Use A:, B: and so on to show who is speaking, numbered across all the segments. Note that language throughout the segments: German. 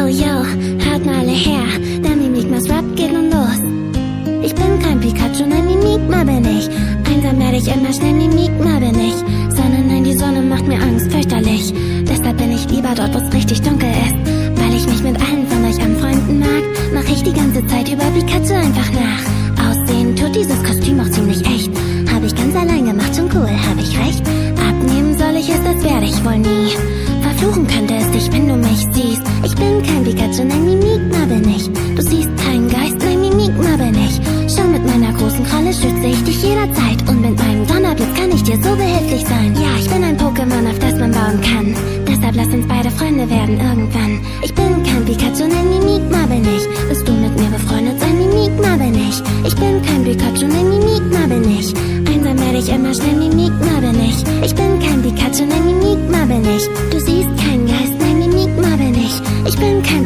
A: Yo, yo, hört mal alle her, der Mimikmas Rap geht nun los. Ich bin kein Pikachu, nein, Mimikma bin ich. Einsam werde ich immer schnell, Mimikma bin ich. Sonne, nein, die Sonne macht mir Angst, fürchterlich. Deshalb bin ich lieber dort, wo's richtig dunkel ist. Weil ich mich mit allen von euch anfreunden mag, mach ich die ganze Zeit über Pikachu einfach nach. Aussehen tut dieses Kostüm auch ziemlich echt. Hab ich ganz allein gemacht schon cool, hab ich recht. Abnehmen soll ich es, das werde ich wohl nie. Verfluchen könnte es dich, wenn du mich siehst. Ich bin kein Pikachu, nein, Mimikma bin ich. Du siehst keinen Geist, nein, Mimikma bin ich. Schon mit meiner großen Kralle schütze ich dich jederzeit. Und mit meinem Donnerblitz kann ich dir so behilflich sein. Ja, ich bin ein Pokémon, auf das man bauen kann. Deshalb lass uns beide Freunde werden irgendwann. Ich bin kein Pikachu, nein, Mimikma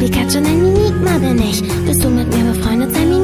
A: Pikachu, nein, Mimik mal bin ich. Bist du mit mir befreundet, sei Mimik.